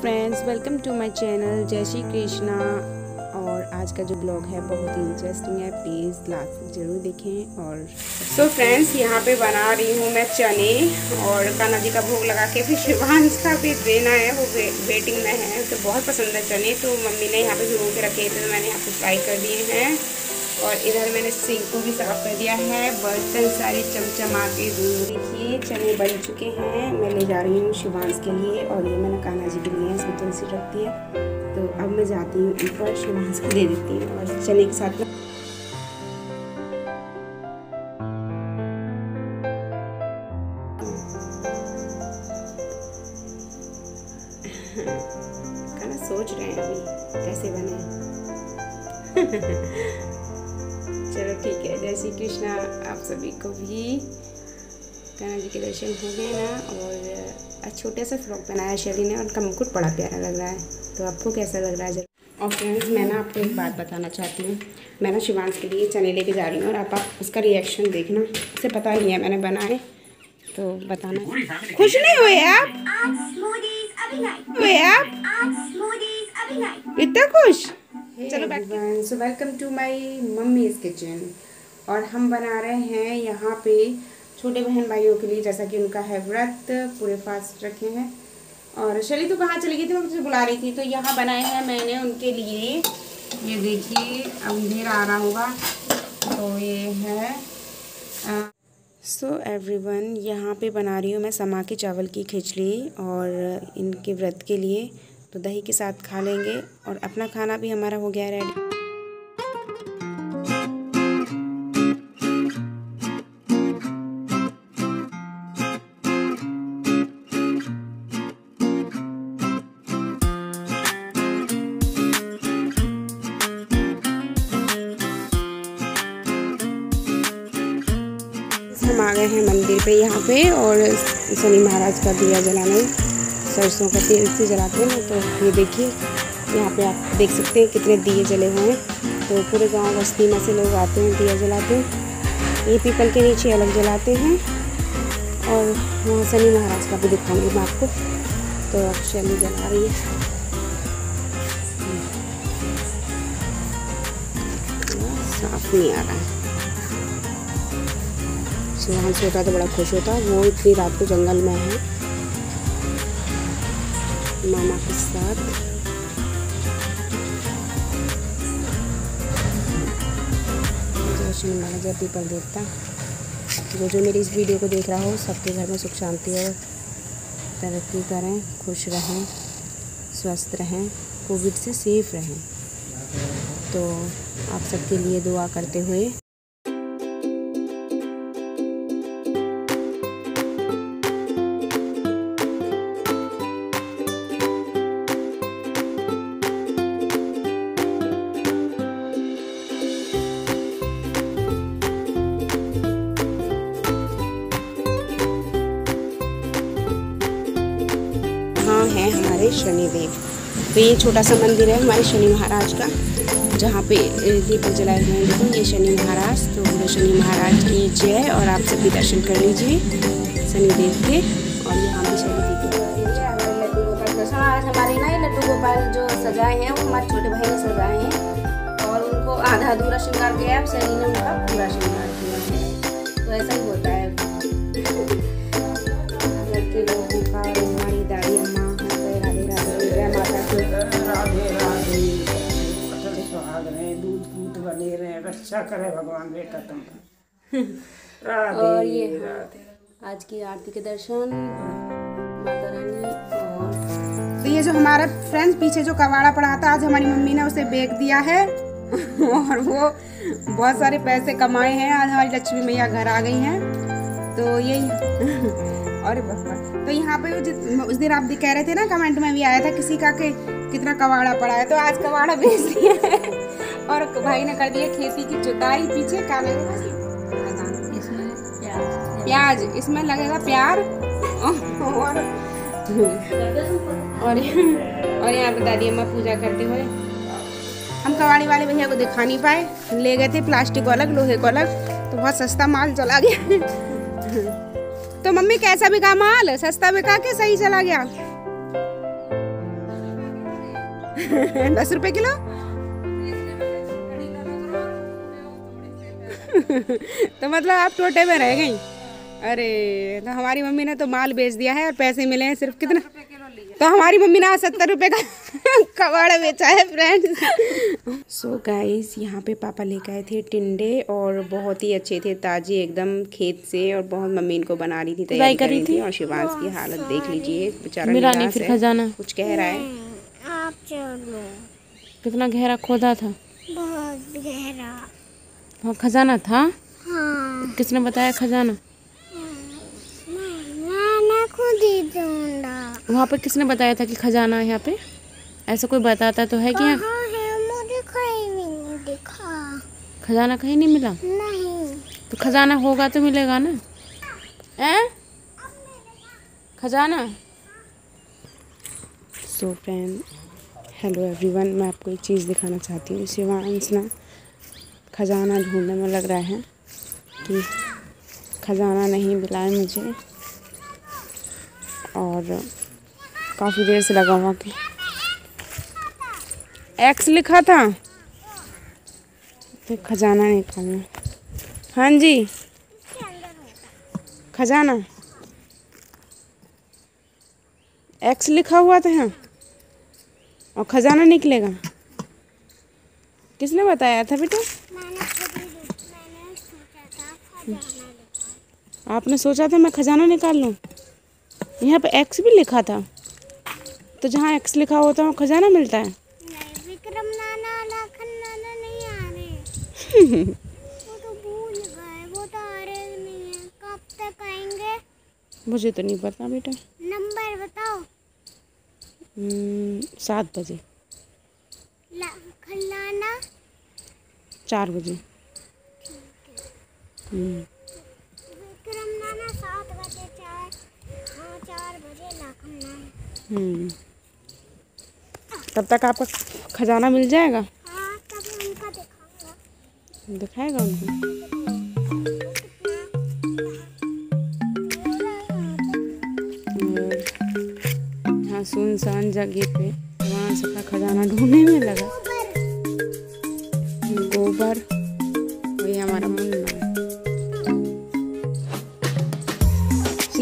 Friends welcome to my channel Jai Shri Krishna और आज का जो ब्लॉग है, बहुत ही इंटरेस्टिंग है प्लीज़ लास्ट ज़रूर देखें। और सो so फ्रेंड्स यहाँ पे बना रही हूँ मैं चने और कान्हा जी का भोग लगा के फिर शिवांश का भी देना है, वो वेटिंग में है तो बहुत पसंद है चने तो मम्मी ने यहाँ पे भिगो के रखे थे तो मैंने यहाँ पे फ्राई कर दिए हैं। और इधर मैंने सिंक को भी साफ़ कर दिया है। बर्तन सारे चमचमा के देखिए, चने बन चुके हैं। मैं ले जा रही हूँ शिवांश के लिए और ये मैंने कान्हा जी के लिए इसमें तुलसी रखती है। तो अब मैं जाती हूँ ऊपर शिवांश को दे देती हूँ और चने के साथ चलो ठीक है जय श्री कृष्णा आप सभी को भी। कान्हा जी के दर्शन हो गए ना और छोटे सा फ्रॉक बनाया शैली ने उनका मुकुट बड़ा प्यारा लग रहा है। तो आपको कैसा लग रहा है? और फ्रेंड्स मैं ना आपको एक बात बताना चाहती हूँ। मैं ना शिवांश के लिए चने लेके जा रही हूँ और आप, आप उसका रिएक्शन देखना। उसे पता नहीं है मैंने बनाए तो बताना। खुश नहीं हुए आप? हुए आप? इतना खुश? चलो so welcome to my mummy's kitchen और हम बना रहे हैं यहाँ पे छोटे बहन भाइयों के लिए जैसा कि उनका है व्रत पूरे फास्ट रखे हैं। और शली तो कहाँ चली गई थी? मैं मुझे बुला रही थी। तो यहाँ बनाए हैं मैंने उनके लिए। ये देखिए अब अंधेरा आ रहा होगा। तो ये है सो एवरीवन यहाँ पे बना रही हूँ मैं समा के चावल की खिचड़ी और इनके व्रत के लिए। तो दही के साथ खा लेंगे और अपना खाना भी हमारा हो गया रेडी हम आ गए हैं मंदिर पे यहाँ पे और शनि महाराज का दिया जलाने। सरसों का तेल से जलाते हैं तो ये देखिए, यहाँ पे आप देख सकते हैं कितने दिए जले हुए हैं। तो पूरे गाँव में से लोग आते हैं, दिया जलाते हैं। ये पीपल के नीचे अलग जलाते हैं। और वहाँ शनि महाराज का भी दिखाऊँगी मैं आपको। तो अब शनि जला रही है। साफ़ नहीं आ रहा है। शिवांश होता तो बड़ा खुश होता है। वो इतनी रात को जंगल में है। मामा के साथ जय महाराज पीपल देवता जो जो मेरी इस वीडियो को देख रहा हो, सबके घर में सुख शांति और तरक्की करें, खुश रहें, स्वस्थ रहें, कोविड से सेफ़ रहें। तो आप सबके लिए दुआ करते हुए हैं हमारे शनिदेव। तो ये छोटा सा मंदिर है हमारे शनि महाराज का, जहाँ पे दीपक जलाए हुए हैं ये शनि महाराज तो बोलो शनि महाराज की जय और आप सभी दर्शन कर लीजिए शनिदेव के। और यहाँ पे शनि जी आज हमारे ना ये लड्डू गोपाल जो सजाए हैं, वो हमारे छोटे भाई ने सजाए हैं। और उनको आधा अधूरा श्रृंगार किया अब शनि ने उनका पूरा श्रृंगार किया है। तो ऐसा ही होता है। रक्षा करे भगवान बेटा तुम और ये आज की आरती के दर्शन माता रानी तो ये जो हमारा फ्रेंड्स पीछे जो कवाड़ा पड़ा था आज हमारी मम्मी ने उसे बेच दिया है। और वो बहुत सारे पैसे कमाए हैं। आज हमारी लक्ष्मी मैया घर आ गई हैं। तो यही अरे बाबा तो यहाँ पे उस दिन आप कह रहे थे ना कमेंट में भी आया था किसी का के कितना कवाड़ा पड़ा है। तो आज कवाड़ा बेच दिया है। और भाई ने कर दिया खेती की जुताई पीछे क्या लगेगा इसमें प्याज, इसमें लगेगा प्यार। और और और यहाँ पे दादी अम्मा पूजा करते हुए। हम कवाड़ी वाले भैया को दिखा नहीं पाए। ले गए थे प्लास्टिक को अलग, लोहे को अलग। तो बहुत सस्ता माल चला गया। तो मम्मी, कैसा बिका माल? सस्ता बिका के सही चला गया? दस रुपए किलो? तो मतलब आप टोटे में रह गई? अरे तो हमारी मम्मी ने तो माल बेच दिया है और पैसे मिले हैं सिर्फ़ कितना? तो हमारी मम्मी ने सत्तर रुपए का कबाड़ बेचा है फ्रेंड्स सो गाइस यहाँ पे पापा लेकर आए थे टिंडे और बहुत ही अच्छे थे ताजे एकदम खेत से और बहुत मम्मी इनको बना रही थी तैयारी कर रही थी? और शिवांश की हालत देख लीजिए बेचारा है। खजाना। कुछ कह रहा है? आप चलो कितना गहरा खोदा था। बहुत गहरा। वहाँ खजाना था? हाँ। किसने बताया खजाना? मैं खुद ही ढूंढा। वहाँ पे किसने बताया था कि खजाना है यहाँ पे? ऐसा कोई बताता तो है कि है? मुझे कहीं नहीं दिखा। खजाना कहीं नहीं मिला? नहीं। तो खजाना होगा तो मिलेगा ना? हैं खजाना? सो फ्रेंड हेलो एवरीवन मैं आपको एक चीज़ दिखाना चाहती हूँ। शिवांश ना खजाना ढूँढने में लग रहा है कि खजाना नहीं मिला है मुझे। और काफ़ी देर से लगा हुआ कि एक्स लिखा था। तो खजाना निकालना हाँ। जी। खजाना। एक्स लिखा हुआ था यहाँ। और खजाना निकलेगा। किसने बताया था बेटा मैंने खुद ही मैंने सोचा था खजाना लिखा आपने सोचा था मैं खजाना निकाल लूँ? यहाँ पे एक्स भी लिखा था। तो जहाँ एक्स लिखा होता है वहाँ खजाना मिलता है। विक्रम नाना लाखन नाना नहीं आ रहे। वो तो भूल गए वो तो आ रहे नहीं है। कब तक आएँगे? मुझे तो नहीं पता बेटा। नंबर बताओ। हम्म, सात बजे। ला खल्लाना चार बजे। हाँ हम्म। तब तक आपका खजाना मिल जाएगा? हाँ दिखाएगा उनको? और यहाँ सुनसान जगह पे वहाँ से अपना खजाना ढूँढने में लगा। गोबर।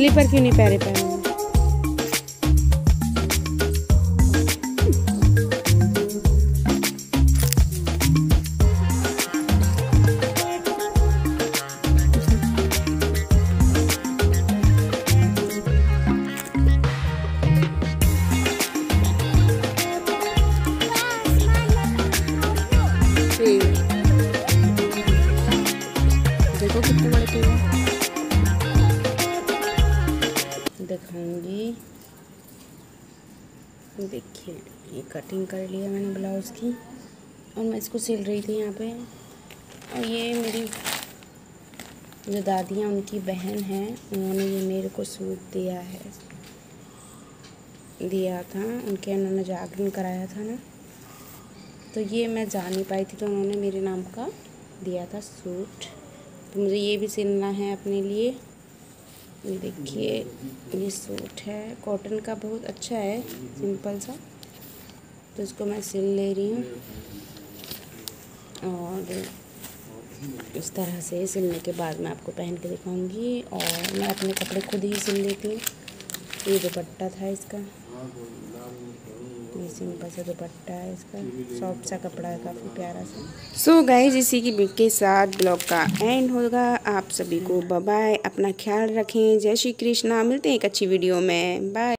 स्लीपर क्यों नहीं पहरे पहने? देखिए ये कटिंग कर लिया मैंने ब्लाउज़ की। और मैं इसको सिल रही थी यहाँ पे। और ये मेरी जो दादी हैं उनकी बहन है, उन्होंने ये मेरे को सूट दिया है। दिया था, उनके उन्होंने जागरण कराया था ना। तो ये मैं जा नहीं पाई थी तो उन्होंने मेरे नाम का दिया था सूट। तो मुझे ये भी सिलना है अपने लिए। देखिए, ये सूट है। कॉटन का बहुत अच्छा है सिंपल सा। तो इसको मैं सिल ले रही हूँ। और इस तरह से सिलने के बाद मैं आपको पहन के दिखाऊँगी। और मैं अपने कपड़े खुद ही सिल लेती हूँ। ये दुपट्टा था इसका। ये सिंपल सा दुपट्टा है इसका। सॉफ्ट सा कपड़ा है, काफ़ी प्यारा सा। सो so गाइज़ इसी की के साथ ब्लॉग का एंड होगा। आप सभी को बाय अपना ख्याल रखें। जय श्री कृष्णा। मिलते हैं एक अच्छी वीडियो में। बाय